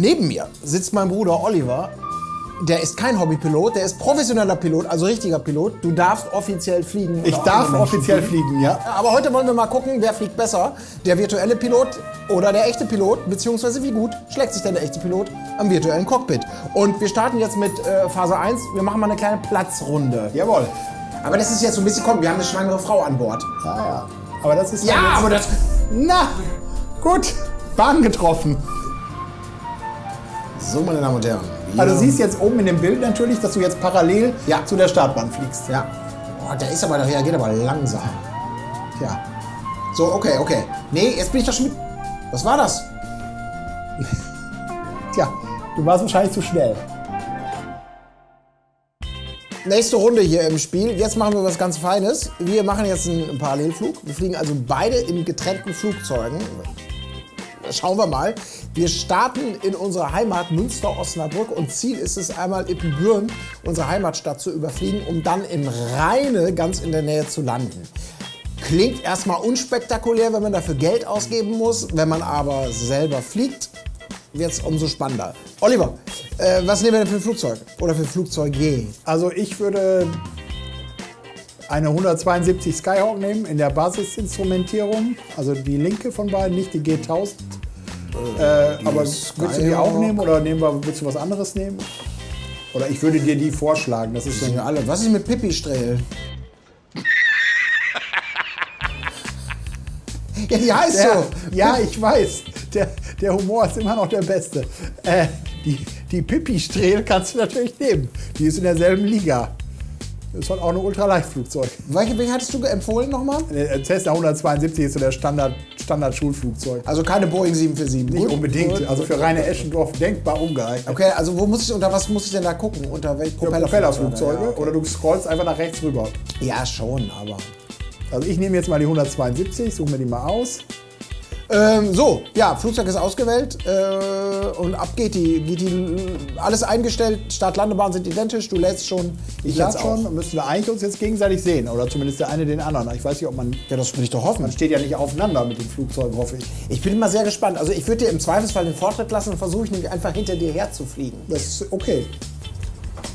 Neben mir sitzt mein Bruder Oliver. Der ist kein Hobbypilot, der ist professioneller Pilot, also richtiger Pilot. Du darfst offiziell fliegen. Ich darf offiziell fliegen, ja. Ja, Aber heute wollen wir mal gucken, wer fliegt besser. Der virtuelle Pilot oder der echte Pilot, beziehungsweise wie gut schlägt sich denn der echte Pilot am virtuellen Cockpit. Und wir starten jetzt mit äh, Phase 1. Wir machen mal eine kleine Platzrunde. Jawohl. Aber das ist jetzt so ein bisschen, komm, wir haben eine schwangere Frau an Bord. Ja, ja. Aber das ist Ja, aber das... Na, gut. Bahn getroffen. So, meine Damen und Herren. Also du siehst jetzt oben in dem Bild natürlich, dass du jetzt parallel Ja. zu der Startbahn fliegst. Ja. Oh, der ist aber, der reagiert aber langsam. Tja. So, okay, okay. Nee, jetzt bin ich doch schon mit... Was war das? Tja, du warst wahrscheinlich zu schnell. Nächste Runde hier im Spiel. Jetzt machen wir was ganz Feines. Wir machen jetzt einen Parallelflug. Wir fliegen also beide in getrennten Flugzeugen. Schauen wir mal. Wir starten in unserer Heimat Münster-Osnabrück und Ziel ist es einmal Ippenbüren, unsere Heimatstadt, zu überfliegen, um dann in Rheine ganz in der Nähe zu landen. Klingt erstmal unspektakulär, wenn man dafür Geld ausgeben muss. Wenn man aber selber fliegt, wird es umso spannender. Oliver, äh, was nehmen wir denn für ein Flugzeug? Oder für Flugzeuge? Also ich würde eine 172 Skyhawk nehmen in der Basisinstrumentierung. Also die linke von beiden, nicht die G1000. Äh, aber willst du die auch Skyhawk. nehmen oder nehmen wir, willst du was anderes nehmen? Oder ich würde dir die vorschlagen. Das ist dann ja alle. Was ist mit Pipistrel? ja, die heißt Ja, so. ja, ich weiß. Der, der Humor ist immer noch der beste. Äh, die die Pipi-Strehl kannst du natürlich nehmen. Die ist in derselben Liga. Das ist halt auch ein Ultraleichtflugzeug. Welche, welche hattest du empfohlen nochmal? Der Cessna 172 ist so der Standard, Standard-Schulflugzeug. Also keine Boeing 747. Nicht Gut, unbedingt. gut. Also für Reine Eschendorf denkbar ungeeignet. Okay, also wo muss ich, unter was muss ich denn da gucken? Unter welche? Propellerflugzeuge. Ja, okay. Oder du scrollst einfach nach rechts rüber. ja, schon, aber. Also ich nehme jetzt mal die 172, suche mir die mal aus. Ähm, so, ja, Flugzeug ist ausgewählt äh, und ab geht die, geht die. Alles eingestellt, Start-Landebahn sind identisch, du lädst schon. Ich lade schon, dann müssten wir eigentlich uns jetzt gegenseitig sehen. Oder zumindest der eine den anderen. Ich weiß nicht, ob man. Ja, das will ich doch hoffen. Man steht ja nicht aufeinander mit den Flugzeugen, hoffe ich. Ich bin immer sehr gespannt. Also ich würde dir im Zweifelsfall den Vortritt lassen und versuche ich nämlich einfach hinter dir herzufliegen. Das ist okay.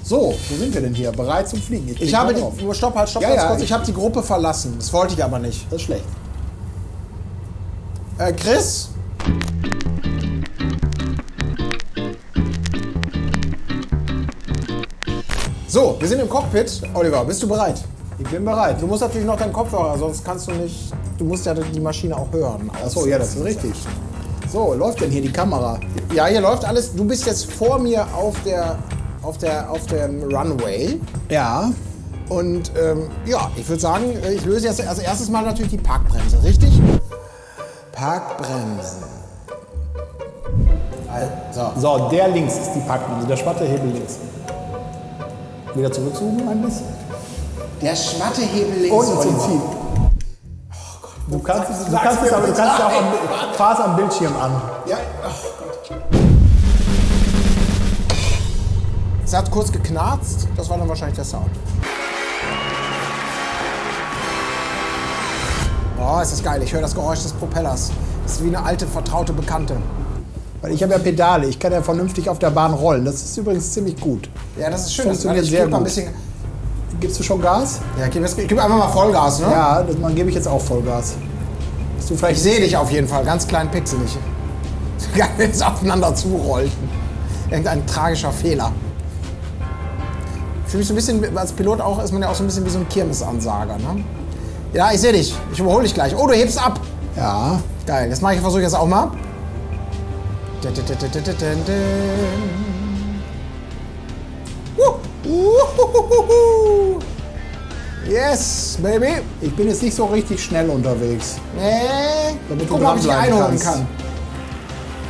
So, wo sind wir denn hier? Bereit zum Fliegen? Ich klick habe die, stopp, halt, stopp, Ja, ja, kurz. ich- Ich habe die Gruppe verlassen. Das wollte ich aber nicht. Das ist schlecht. Äh, Chris? So, wir sind im Cockpit. Oliver, bist du bereit? Ich bin bereit. Du musst natürlich noch deinen Kopfhörer, sonst kannst du nicht. Du musst ja die Maschine auch hören. Achso, ja, das ist richtig. So, läuft denn hier die Kamera? Ja, hier läuft alles. Du bist jetzt vor mir auf der, auf der, auf dem Runway. Ja. Und ähm, ja, ich würde sagen, ich löse jetzt als erstes mal natürlich die Parkbremse, richtig? Parkbremsen. Also, So, der links ist die Packbremse, der schwarze Hebel links. Wieder zurückzoomen ein bisschen. der Schwattehebel links. Und zum. Ziel. Du kannst, es- du kannst es aber, du kannst es auch am, fahr's am Bildschirm an. Ja, ach Gott. Es hat kurz geknarzt, das war dann wahrscheinlich der Sound. Oh, ist das geil. Ich höre das Geräusch des Propellers. Das ist wie eine alte, vertraute Bekannte. Weil ich habe ja Pedale, ich kann ja vernünftig auf der Bahn rollen. Das ist übrigens ziemlich gut. Ja, das ist schön. Funktioniert ich sehr gut. Gibst du schon Gas? Ja, gib, jetzt- gib einfach mal Vollgas, ne? Ja, das dann gebe ich jetzt auch Vollgas. Bist du Ich vielleicht sehe dich auf jeden Fall, ganz klein pixelig. Geil, wenn es aufeinander zurollt. Irgendein tragischer Fehler. Ich fühle mich so ein bisschen, als Pilot auch, ist man ja auch so ein bisschen wie so ein Kirmesansager, ne? Ja, ich sehe dich. Ich überhole dich gleich. Oh, du hebst ab. Ja. Geil, das mache ich, versuche ich jetzt auch mal. Yes, baby. Ich bin jetzt nicht so richtig schnell unterwegs. Nee. Damit du Guck ob ich dich einholen kann.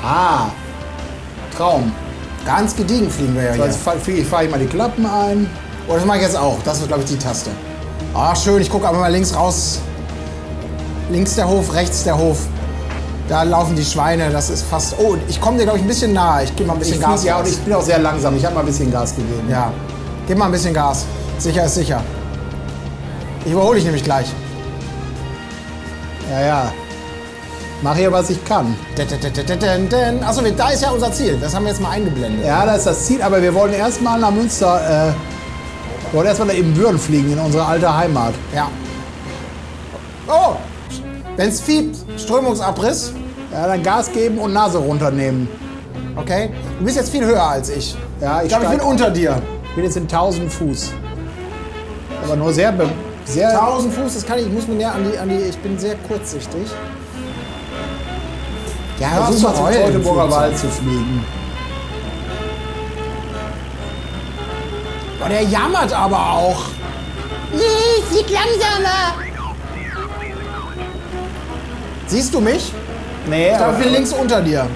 Ah. Traum. Ganz gediegen fliegen wir ja So, hier. jetzt fahre ich, mal die Klappen ein. Oh, das mache ich jetzt auch. Das wird, glaube ich, die Taste. Ah, schön. Ich gucke aber mal links raus. Links der Hof, rechts der Hof. Da laufen die Schweine. Das ist fast. Oh, ich komme dir, glaube ich, ein bisschen nahe. Ich gebe mal ein bisschen Ich Gas. flieg, ja, und ich bin auch sehr langsam. Ich habe mal ein bisschen Gas gegeben. ja. Gib mal ein bisschen Gas. Sicher ist sicher. Ich überhole dich nämlich gleich. Ja, ja. Mache hier, was ich kann. Achso, da ist ja unser Ziel. Das haben wir jetzt mal eingeblendet. Ja, das ist das Ziel, aber wir wollen erstmal nach Münster, äh, wollen erstmal nach Ebenbüren fliegen, in unsere alte Heimat. Ja. Oh! Wenn es fiebt, Strömungsabriss. Ja, dann Gas geben und Nase runternehmen. Okay? Du bist jetzt viel höher als ich. Ja, ich, Ich glaube, ich bin unter dir. Ich bin jetzt in 1000 Fuß. Aber nur sehr, sehr 1000 Fuß, das kann ich. Ich muss mir näher an die, an die. Ich bin sehr kurzsichtig. Ja, zu mal zum Teutoburger. Wald zu fliegen. Boah, der jammert aber auch. Nee, flieg langsamer. Siehst du mich? Nee, Ich glaube, ich bin links unter dir.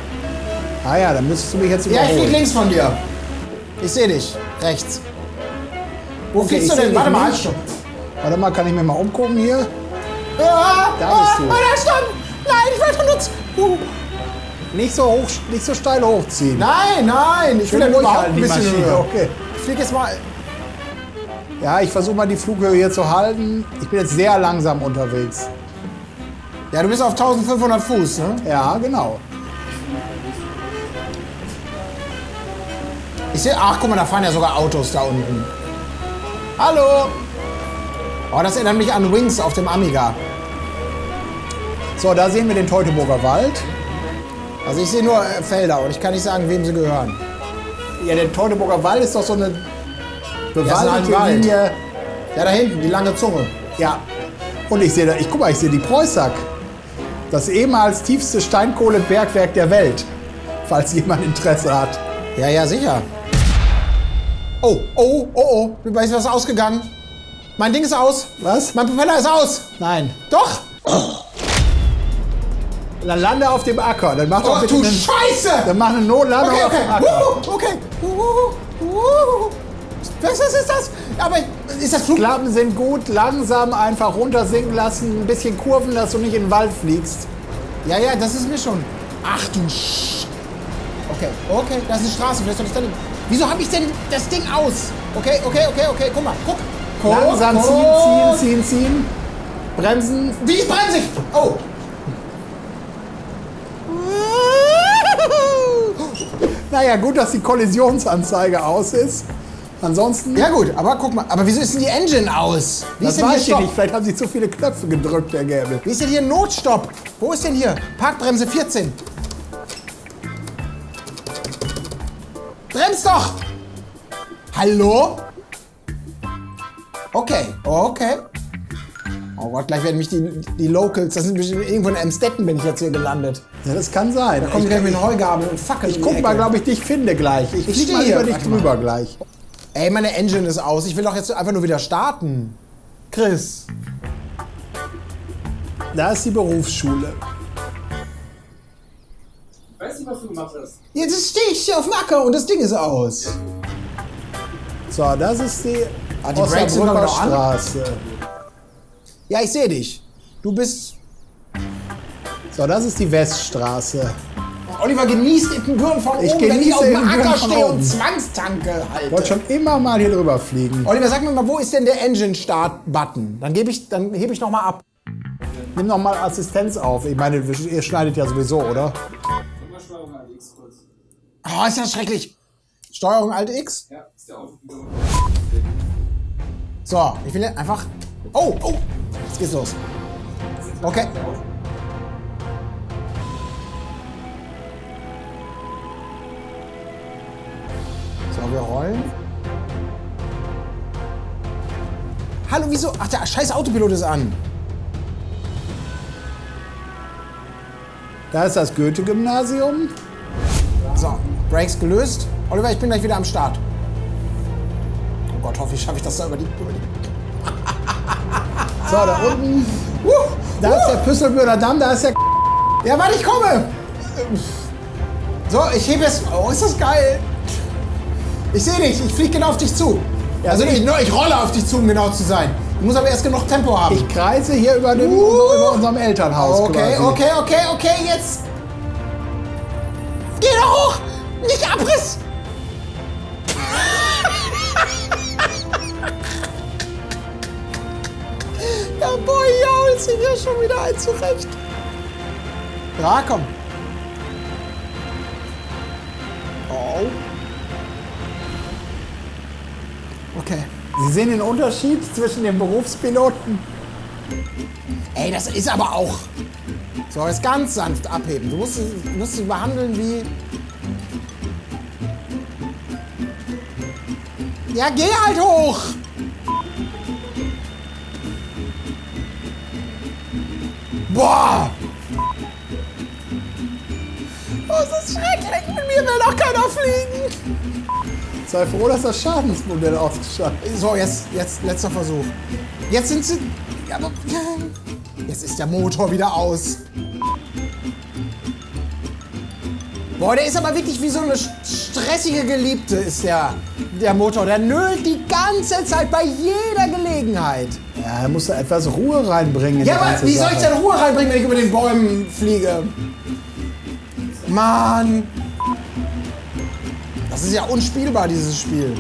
Ah ja, dann müsstest du mich jetzt Ja, ich flieg überholen. links von dir. Ich sehe dich. Rechts. Wo Okay, fliegst du denn? Warte mal, halt stopp. Warte mal, kann ich mir mal umgucken hier? Ah, Da ah, bist du. Alter, stopp! Nein, ich wollte nutzen. Uh. Nicht so, hoch, nicht so steil hochziehen. Nein, nein, ich will ja nur überhaupt ein bisschen höher. Okay. Ich flieg jetzt mal. Ja, ich versuche mal die Flughöhe hier zu halten. Ich bin jetzt sehr langsam unterwegs. Ja, du bist auf 1500 Fuß, ne? Ja, genau. Ich sehe, ach guck mal, da fahren ja sogar Autos da unten. Hallo! Oh, das erinnert mich an Wings auf dem Amiga. So, da sehen wir den Teutoburger Wald. Also ich sehe nur äh, Felder und ich kann nicht sagen, wem sie gehören. Ja, der Teutoburger Wald ist doch so eine bewaldete Wald. Linie. Ja, da hinten, die lange Zunge. Ja. Und ich sehe da, ich guck mal, ich sehe die Preußack. Das ehemals tiefste Steinkohlebergwerk der Welt. Falls jemand Interesse hat. Ja, ja, sicher. Oh, oh, oh, oh. Weißt du, was ist ausgegangen? Mein Ding ist aus. Was? Mein Propeller ist aus. Nein. Doch. Dann lande auf dem Acker. Dann mach doch Oh, bitte du einen, Scheiße. dann mach eine Notlandung Okay, auf okay. dem Acker. Wuhu, okay. Wuhu, wuhu. Was was ist das? Aber ist das Flug? Klappen sind gut, langsam einfach runtersinken lassen, ein bisschen kurven, dass du nicht in den Wald fliegst. Ja, ja, das ist mir schon. Ach du Sch. Okay, okay, das ist eine Straße. Vielleicht soll ich dann. Wieso habe ich denn das Ding aus? Okay, okay, okay, okay. Guck mal, guck. guck Langsam ziehen, ziehen, ziehen, ziehen. Bremsen. Wie bremse ich? Oh. Naja, gut, dass die Kollisionsanzeige aus ist. Ansonsten, Ja gut, aber guck mal. Aber wieso ist denn die Engine aus? Wie das ist denn hier weiß ich Stopp? nicht. Vielleicht haben sie zu viele Knöpfe gedrückt, der Gäbe. Wie ist denn hier Notstopp? Wo ist denn hier? Parkbremse 14. Bremst doch! Hallo? Okay, okay. Oh Gott, gleich werden mich die, die Locals, das sind bestimmt irgendwo in Emstetten bin ich jetzt hier gelandet. Ja, das kann sein. Da ich gleich mit den Heugabeln und fackeln ich guck mal, glaube ich, dich finde gleich. Ich, Ich flieg stehe mal hier. über dich mal. drüber gleich. Ey, meine Engine ist aus. Ich will doch jetzt einfach nur wieder starten. Chris. Da ist die Berufsschule. Ich weiß nicht, was du gemacht hast. Jetzt stehe ich hier auf dem Acker und das Ding ist aus. So, das ist die, Ah, die Osnabrücker? Straße. Ja, ich sehe dich. Du bist. So, das ist die Weststraße. Oliver genießt Ippenbüren von Ich oben, wenn ich genieße auf dem Acker stehe und Zwangstanke Ich halte. wollte schon immer mal hier drüber fliegen. Oliver, sag mir mal, wo ist denn der Engine-Start-Button? Dann, gebe ich, dann hebe ich noch mal ab. Nimm noch mal Assistenz auf. Ich meine, ihr schneidet ja sowieso, oder? Steuerung an X kurz. Oh, ist das schrecklich. Steuerung Alt X. Ja, ist der Autopilot. So, ich will einfach. Oh, oh. Jetzt geht's los. Okay. So, wir rollen. Hallo, wieso? Ach, der scheiß Autopilot ist an. Da ist das Goethe-Gymnasium. So, Brakes gelöst. Oliver, ich bin gleich wieder am Start. Oh Gott, hoffe ich, schaffe ich das da über die. Über die. So, da unten. Uh, Da ist der Püsselbürger Damm, da ist der. Ja, warte, ich komme! So, ich hebe es. Oh, ist das geil! Ich sehe dich, ich fliege genau auf dich zu. Ja, also ich- nicht, nur ich rolle auf dich zu, um genau zu sein. Ich muss aber erst genug Tempo haben. Ich kreise hier über, dem, Uh. über unserem Elternhaus. okay, quasi. okay, okay, okay, jetzt. Geh doch hoch! Nicht Abriss! Der Boy jault sich ja schon wieder ein zurecht. Ja, komm. Oh. Okay. Sie sehen den Unterschied zwischen den Berufspiloten. Ey, das ist aber auch. So, jetzt ganz sanft abheben. Du musst, sie- musst sie behandeln wie. Ja, geh halt hoch! Boah! Oh, ist das schrecklich! Mit mir will doch keiner fliegen! Sei froh, dass das Schadensmodell ist. So, jetzt, jetzt letzter Versuch. Jetzt sind sie. Aber. Jetzt ist der Motor wieder aus. Boah, der ist aber wirklich wie so eine stressige Geliebte, ist der, der Motor. Der nölt die ganze Zeit bei jeder Gelegenheit. Ja, da musst du etwas Ruhe reinbringen. In Ja, aber wie soll ich denn Ruhe reinbringen, wenn ich über den Bäumen fliege? Mann! Das ist ja unspielbar, dieses Spiel.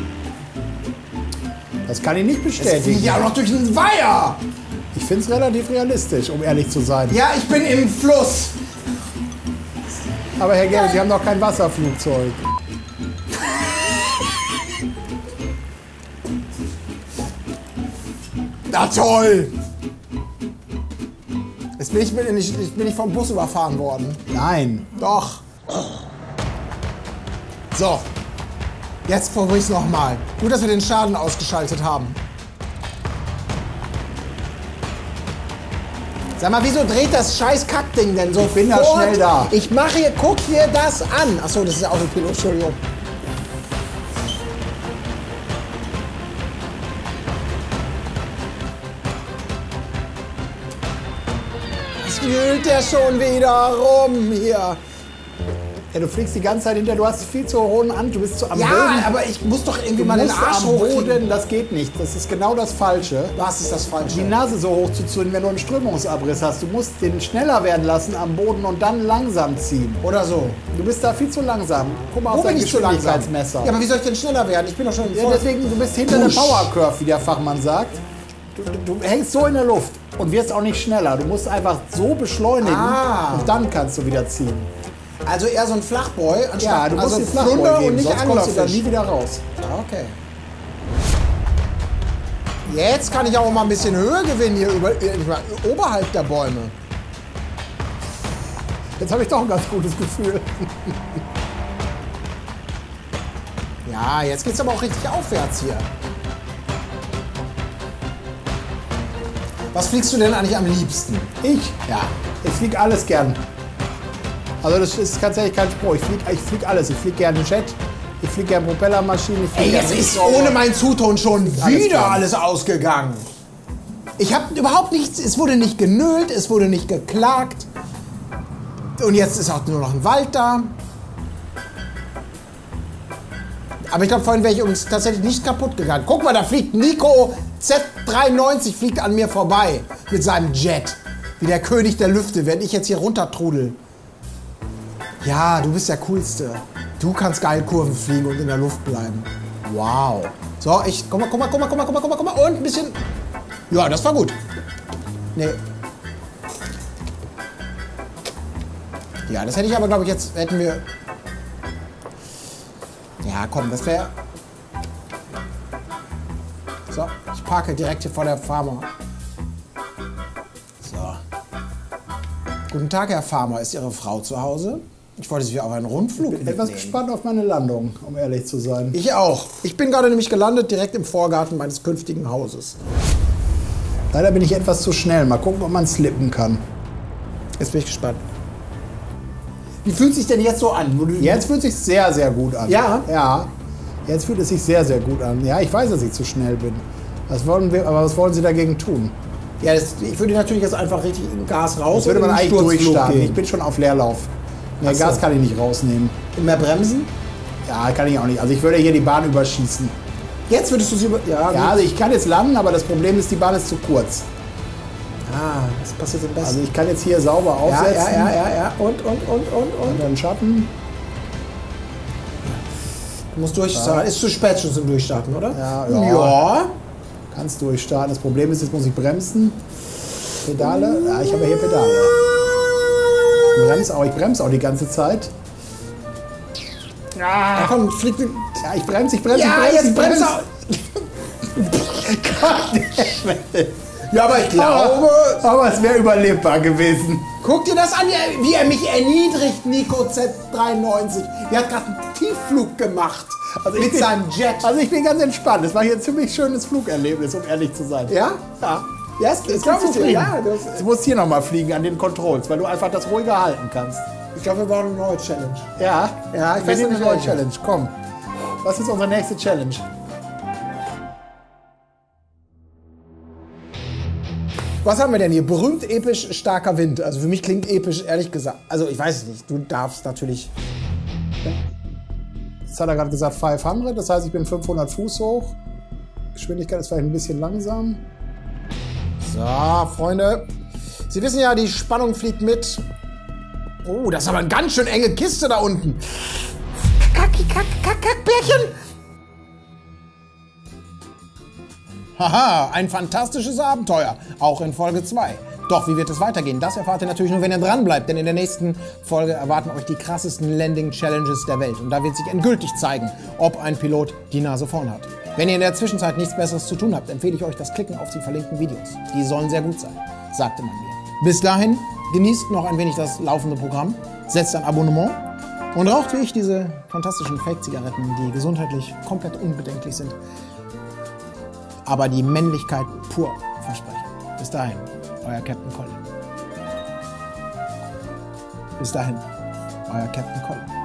Das kann ich nicht bestätigen. ich auch noch durch einen Weiher! Ich finde es relativ realistisch, um ehrlich zu sein. Ja, ich bin im Fluss. Aber Herr Gerl, Sie haben doch kein Wasserflugzeug. Na toll! Jetzt bin ich, bin ich, ich bin nicht vom Bus überfahren worden. Nein. Doch. So. Jetzt probiere ich es nochmal. Gut, dass wir den Schaden ausgeschaltet haben. Sag mal, wieso dreht das scheiß Kackding denn so? Ich bin da schnell da. Ich mache hier, guck dir das an. Achso, das ist ja Autopilot, Entschuldigung. Was wühlt der schon wieder rum hier? Ja, du fliegst die ganze Zeit hinter, du hast viel zu hohen An, du bist zu am Ja, Boden. aber ich muss doch irgendwie du mal den Arsch am hochkriegen. Boden, das geht nicht. Das ist genau das Falsche. Was ist das Die Falsche? Nase so hoch zu ziehen, wenn du einen Strömungsabriss hast. Du musst den schneller werden lassen am Boden und dann langsam ziehen. Oder so. Du bist da viel zu langsam. Guck mal Wo auf dein? Geschwindigkeitsmesser. Ja, aber wie soll ich denn schneller werden? Ich bin doch schon Ja, voll- deswegen, du bist hinter der Push. Power Curve, wie der Fachmann sagt. Du, du, du hängst so in der Luft und wirst auch nicht schneller. Du musst einfach so beschleunigen Ah. und dann kannst du wieder ziehen. Also eher so ein Flachboy, anstatt Ja, du musst also den Flachboy Flunder geben, und nicht sonst kommst du da nie wieder raus. Okay. Jetzt kann ich auch mal ein bisschen Höhe gewinnen hier über, ich meine, oberhalb der Bäume. Jetzt habe ich doch ein ganz gutes Gefühl. Ja, jetzt geht's aber auch richtig aufwärts hier. Was fliegst du denn eigentlich am liebsten? Ich? Ja. Ich fliege alles gern. Also das ist tatsächlich kein Spruch. Ich fliege ich flieg alles. Ich fliege gerne Jet, ich fliege gerne Propellermaschinen. Ich flieg Ey, jetzt ist ohne meinen Zuton schon alles wieder klar. alles ausgegangen. Ich habe überhaupt nichts, es wurde nicht genölt, es wurde nicht geklagt. Und jetzt ist auch nur noch ein Wald da. Aber ich glaube, vorhin wäre ich übrigens tatsächlich nicht kaputt gegangen. Guck mal, da fliegt Nico Z93 fliegt an mir vorbei mit seinem Jet. Wie der König der Lüfte, während ich jetzt hier runtertrudel. Ja, du bist der Coolste. Du kannst geil Kurven fliegen und in der Luft bleiben. Wow. So, ich. Guck mal, guck mal, guck mal, guck mal, guck mal, guck mal, guck mal. Und ein bisschen. Ja, das war gut. Nee. Ja, das hätte ich aber, glaube ich, jetzt hätten wir. Ja, komm, das wäre. So, ich parke direkt hier vor der Farmer. So. Guten Tag, Herr Farmer. Ist Ihre Frau zu Hause? Ich wollte Sie auf einen Rundflug Etwas mitnehmen. gespannt auf meine Landung, um ehrlich zu sein. Ich auch. Ich bin gerade nämlich gelandet, direkt im Vorgarten meines künftigen Hauses. Leider bin ich etwas zu schnell. Mal gucken, ob man slippen kann. Jetzt bin ich gespannt. Wie fühlt sich denn jetzt so an? Jetzt fühlt es sich sehr, sehr gut an. Ja? Ja. Jetzt fühlt es sich sehr, sehr gut an. Ja, ich weiß, dass ich zu schnell bin. Was wollen wir, aber was wollen Sie dagegen tun? Ja, das, ich würde natürlich jetzt einfach richtig Gas raus. Das würde man eigentlich durchstarten. Ich bin schon auf Leerlauf. So. Gas kann ich nicht rausnehmen. Mehr bremsen? Ja, kann ich auch nicht. Also ich würde hier die Bahn überschießen. Jetzt würdest du sie über. Ja, Ja, also ich kann jetzt landen, aber das Problem ist, die Bahn ist zu kurz. Ah, das passiert am Also besten. ich kann jetzt hier sauber ja, aufsetzen. ja, ja, ja, ja. Und, und, und, und, und. Und dann Schatten. Du musst durchstarten. Ist zu spät schon zum Durchstarten, oder? Ja, ja. ja. Kannst durchstarten. Das Problem ist, jetzt muss ich bremsen. Pedale. Ja, ich habe hier Pedale. Bremse auch, ich bremse auch die ganze Zeit. Ja, komm, flieg. Ja, ich bremse, ich bremse, Ja, ich bremse. jetzt bremse. Ja, aber ich glaube. Aber es wäre überlebbar gewesen. Guck dir das an, wie er mich erniedrigt, Nico Z93. Der hat gerade einen Tiefflug gemacht. Also ich mit bin- seinem Jet. Also ich bin ganz entspannt. Es war hier ein ziemlich schönes Flugerlebnis, um ehrlich zu sein. Ja? Ja. Ja, das, das Ich glaube ich dir. zufrieden. Ja, das, du musst hier nochmal fliegen an den Controls, weil du einfach das ruhiger halten kannst. ich glaube, wir brauchen eine neue Challenge. Ja? Ja, ich wir nehmen eine neue. Challenge. Komm. Was ist unsere nächste Challenge? Was haben wir denn hier? Berühmt, episch, starker Wind. Also für mich klingt episch, ehrlich gesagt. Also ich weiß es nicht. Du darfst natürlich. Jetzt hat er gerade gesagt 500, das heißt, ich bin 500 Fuß hoch. Geschwindigkeit ist vielleicht ein bisschen langsam. So, Freunde. Sie wissen ja, die Spannung fliegt mit. Oh, das ist aber eine ganz schön enge Kiste da unten. Kacki, kack, kack, kack, Bärchen. Haha, ein fantastisches Abenteuer. Auch in Folge 2. Doch, wie wird es weitergehen? Das erfahrt ihr natürlich nur, wenn ihr dran bleibt, denn in der nächsten Folge erwarten euch die krassesten Landing-Challenges der Welt. Und da wird sich endgültig zeigen, ob ein Pilot die Nase vorn hat. Wenn ihr in der Zwischenzeit nichts Besseres zu tun habt, empfehle ich euch das Klicken auf die verlinkten Videos. Die sollen sehr gut sein, sagte man mir. Bis dahin, genießt noch ein wenig das laufende Programm, setzt ein Abonnement und raucht wie ich diese fantastischen Fake-Zigaretten, die gesundheitlich komplett unbedenklich sind, aber die Männlichkeit pur versprechen. Bis dahin, euer Captain Colin. Bis dahin, euer Captain Colin.